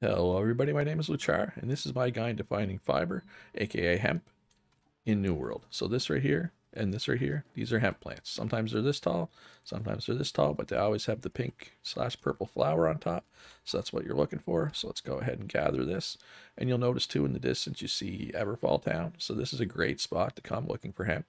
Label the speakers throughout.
Speaker 1: Hello everybody, my name is Loochara, and this is my guide to finding fiber, aka hemp, in New World. So this right here, and this right here, these are hemp plants. Sometimes they're this tall, sometimes they're this tall, but they always have the pink slash purple flower on top. So that's what you're looking for. So let's go ahead and gather this. And you'll notice too in the distance you see Everfall Town. So this is a great spot to come looking for hemp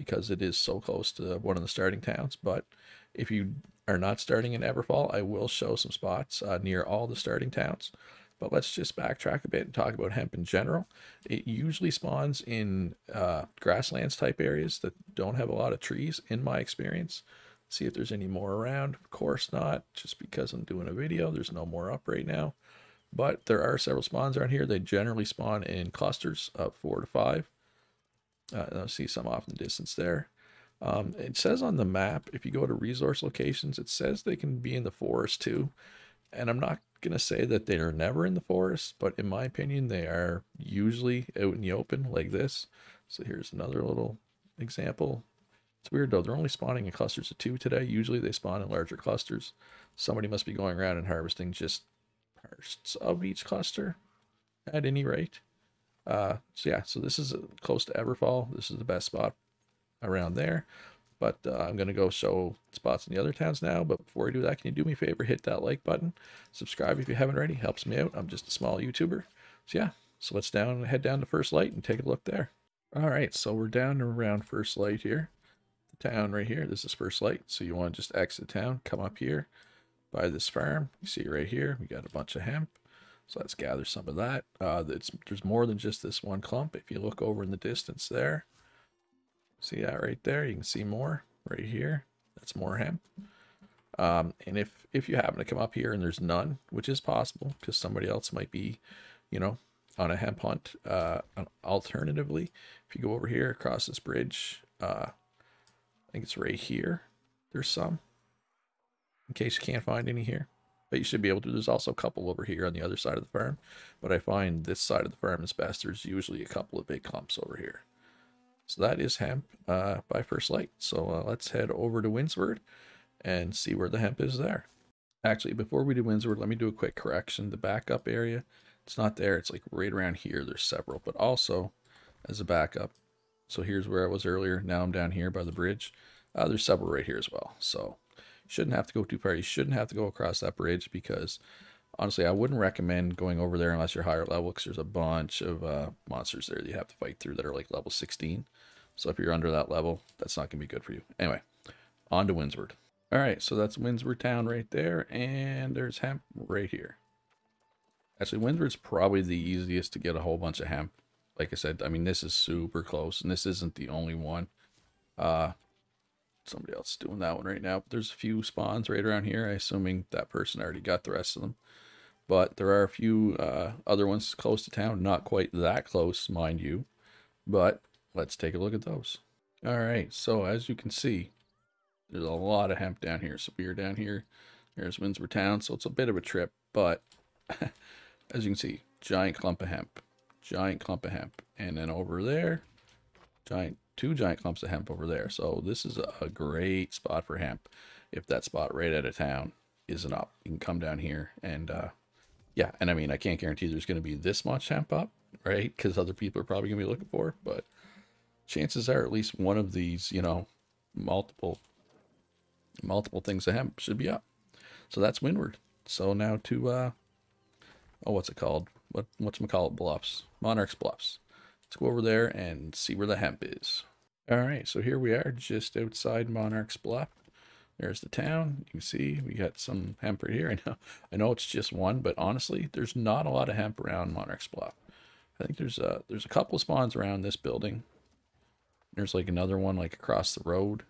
Speaker 1: because it is so close to one of the starting towns. But if you are not starting in Everfall, I will show some spots uh, near all the starting towns. But let's just backtrack a bit and talk about hemp in general. It usually spawns in uh, grasslands type areas that don't have a lot of trees, in my experience. See if there's any more around. Of course not, just because I'm doing a video. There's no more up right now. But there are several spawns around here. They generally spawn in clusters of four to five. Uh, I see some off in the distance there. Um, it says on the map, if you go to resource locations, it says they can be in the forest too. And I'm not going to say that they are never in the forest, but in my opinion, they are usually out in the open like this. So here's another little example. It's weird though, they're only spawning in clusters of two today. Usually they spawn in larger clusters. Somebody must be going around and harvesting just parts of each cluster at any rate. Uh, so yeah, so this is close to Everfall. This is the best spot around there. But uh, I'm going to go show spots in the other towns now. But before I do that, can you do me a favor? Hit that like button. Subscribe if you haven't already. Helps me out. I'm just a small YouTuber. So yeah, so let's down head down to First Light and take a look there. All right, so we're down around First Light here. The town right here. This is First Light. So you want to just exit town, come up here by this farm. You see right here, we got a bunch of hemp. So let's gather some of that. Uh, there's more than just this one clump. If you look over in the distance there, See that right there? You can see more right here. That's more hemp. Um, and if if you happen to come up here and there's none, which is possible because somebody else might be, you know, on a hemp hunt. Uh, alternatively, if you go over here across this bridge, uh, I think it's right here. There's some. In case you can't find any here, but you should be able to. There's also a couple over here on the other side of the farm, but I find this side of the farm is best. There's usually a couple of big clumps over here. So that is hemp uh, by First Light. So uh, let's head over to Windsward and see where the hemp is there. Actually, before we do Windsward, let me do a quick correction. The backup area, it's not there. It's like right around here. There's several, but also as a backup. So here's where I was earlier. Now I'm down here by the bridge. Uh, there's several right here as well. So shouldn't have to go far. You shouldn't have to go across that bridge because honestly, I wouldn't recommend going over there unless you're higher level because there's a bunch of uh, monsters there that you have to fight through that are like level 16. So if you're under that level, that's not going to be good for you. Anyway, on to Windsward. All right, so that's Windsward town right there, and there's hemp right here. Actually, Windsward's probably the easiest to get a whole bunch of hemp. Like I said, I mean, this is super close, and this isn't the only one. Uh, somebody else doing that one right now. But there's a few spawns right around here. I assuming that person already got the rest of them. But there are a few uh, other ones close to town. Not quite that close, mind you. But let's take a look at those. All right, so as you can see, there's a lot of hemp down here. So we are down here. There's Windsward Town, so it's a bit of a trip, but as you can see, giant clump of hemp, giant clump of hemp, and then over there, giant two giant clumps of hemp over there. So this is a great spot for hemp. If that spot right out of town isn't up, you can come down here and uh, yeah, and I mean I can't guarantee there's going to be this much hemp up, right? Because other people are probably going to be looking for, but chances are at least one of these, you know, multiple multiple things of hemp should be up. So that's Windsward. So now to uh oh what's it called? What what's call Bluffs. Monarch's Bluffs. Let's go over there and see where the hemp is. Alright, so here we are just outside Monarch's Bluff. There's the town. You can see we got some hemp right here. I know I know it's just one, but honestly, there's not a lot of hemp around Monarch's Bluff. I think there's a there's a couple spawns around this building. There's like another one like across the road.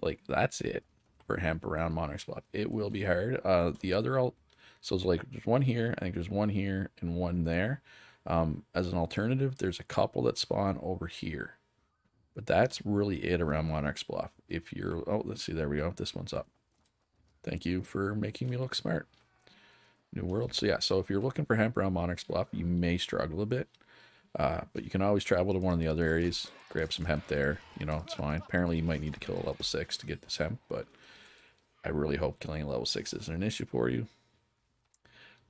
Speaker 1: Like that's it for hemp around Monarch's Bluff. It will be hard. Uh, the other, all so it's like there's one here. I think there's one here and one there. Um, as an alternative, there's a couple that spawn over here. But that's really it around Monarch's Bluff. If you're, oh, let's see, there we go. This one's up. Thank you for making me look smart. New World. So yeah, so if you're looking for hemp around Monarch's Bluff, you may struggle a bit. Uh, but you can always travel to one of the other areas, grab some hemp there. You know, it's fine. Apparently, you might need to kill a level 6 to get this hemp, but I really hope killing a level 6 isn't an issue for you.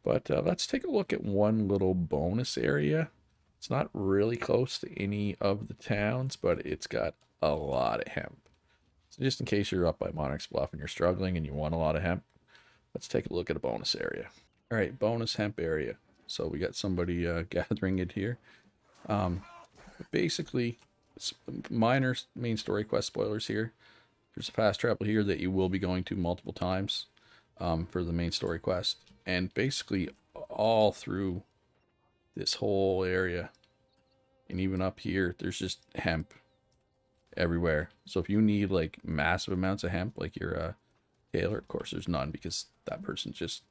Speaker 1: But uh, let's take a look at one little bonus area. It's not really close to any of the towns, but it's got a lot of hemp. So just in case you're up by Monarch's Bluff and you're struggling and you want a lot of hemp, let's take a look at a bonus area. All right, bonus hemp area. So we got somebody uh, gathering it here. Um, basically, minor main story quest spoilers here. There's a fast travel here that you will be going to multiple times um, for the main story quest. And basically all through this whole area and even up here, there's just hemp everywhere. So if you need like massive amounts of hemp, like your uh, tailor, of course there's none because that person just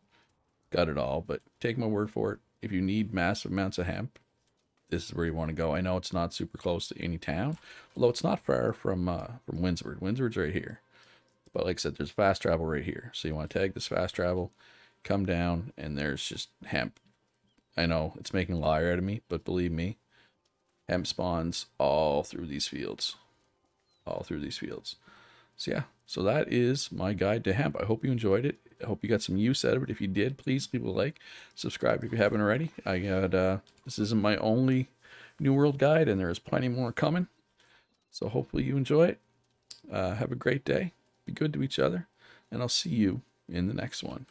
Speaker 1: got it all. But take my word for it. If you need massive amounts of hemp, this is where you want to go. I know it's not super close to any town, although it's not far from uh, from Windsward. Windsward's right here. But like I said, there's fast travel right here. So you want to tag this fast travel, come down, and there's just hemp. I know it's making a liar out of me, but believe me, hemp spawns all through these fields. All through these fields. So yeah, so that is my guide to hemp. I hope you enjoyed it. I hope you got some use out of it. If you did, please leave a like, subscribe if you haven't already. I got uh, this isn't my only New World guide, and there is plenty more coming. So hopefully you enjoy it. Uh, have a great day. Be good to each other, and I'll see you in the next one.